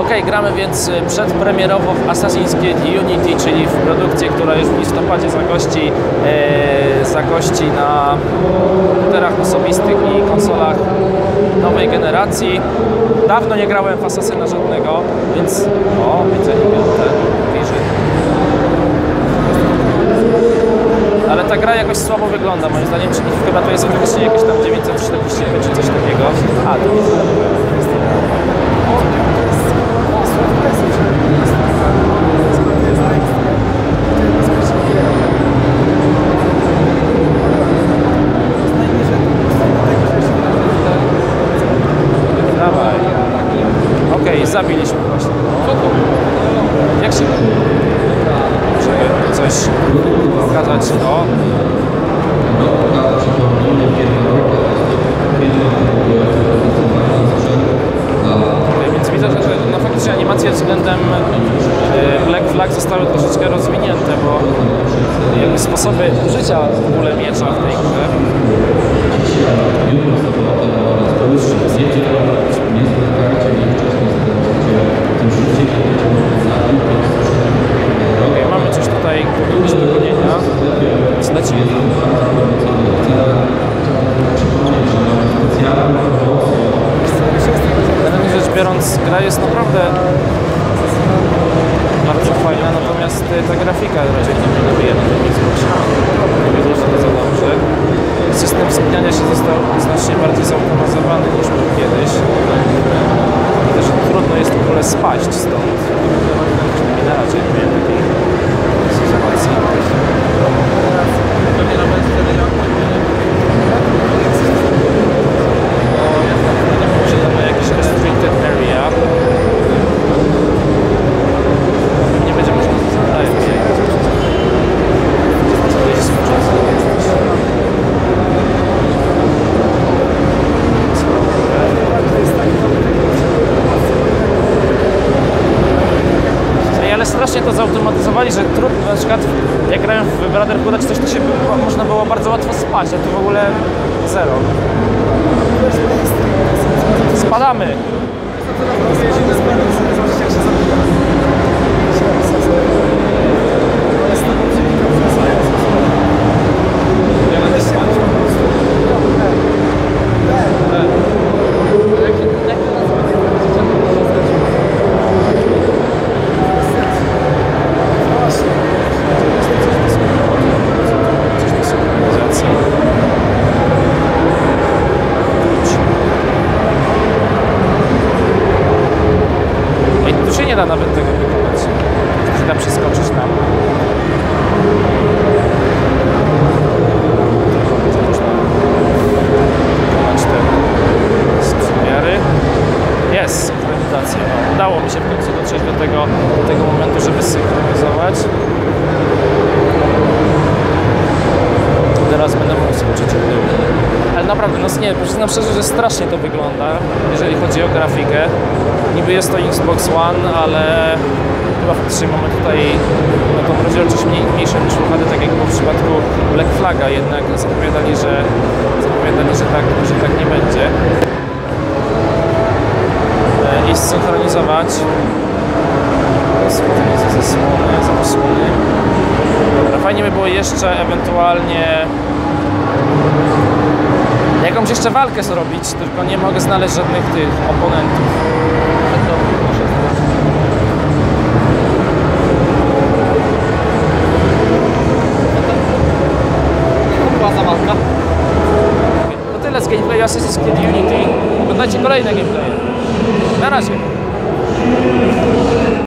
Okej, gramy więc y, przedpremierowo w Assassin's Creed Unity, czyli w produkcję, która już w listopadzie zagości, e, zagości na komputerach osobistych i konsolach nowej generacji. Dawno nie grałem w Assassina żadnego, więc... O, widzę Nibeltę, Vision. Ale ta gra jakoś słabo wygląda moim zdaniem, czyli chyba to jest faktycznie jakieś tam 940p czy coś takiego. A, to widzę. Zabiliśmy właśnie. Jak się... Żeby coś pokazać, no. Okej, Więc widzę, że no, animacje względem e, Black Flag zostały troszeczkę rozwinięte, bo jakby sposoby użycia w ogóle miecza w tej grze Okej, mamy coś tutaj kogoś do gonienia. Więc lecimy. Generalnie rzecz biorąc, gra jest naprawdę bardzo fajna, natomiast y, ta grafika raczej nie nabija na tym Xboxie. Nie widzę, że to za dobrze. System wspinania się został znacznie bardziej zautomatyzowany niż był kiedyś. Że trudno jest w ogóle spaść stąd. Nie na razie nie miałem takiej sytuacji. Może tam jakiś restricted area. Nie będzie można zadaje zajechać. Co jest Ej, ale strasznie to zautomatyzowali, że trudno, na przykład jak grałem w Brotherhooda czy coś, to się było, można było bardzo łatwo spać, a tu w ogóle zero. Spadamy! Coś do synchronizacji. Da nawet tego wykonać. Się da przeskoczyć tam. Jest synchronizacja. No, udało mi się w końcu dotrzeć do tego, do tego momentu, żeby synchronizować. Naprawdę, no nie, przyznam szczerze, że strasznie to wygląda, jeżeli chodzi o grafikę. Niby jest to Xbox One, ale chyba faktycznie mamy tutaj no, tą rozdzielczość mniej, mniejszą niż HD, tak jak było w przypadku Black Flaga, jednak zapowiadali, że, zapowiadali, że, tak, że tak nie będzie. E, I zsynchronizować synchronizację zasłony, zasłony. Dobra, fajnie by było jeszcze ewentualnie jakąś jeszcze walkę zrobić, tylko nie mogę znaleźć żadnych tych oponentów. To tyle z gameplayu Assassin's Creed Unity. Oglądajcie kolejne gameplaye. Na razie.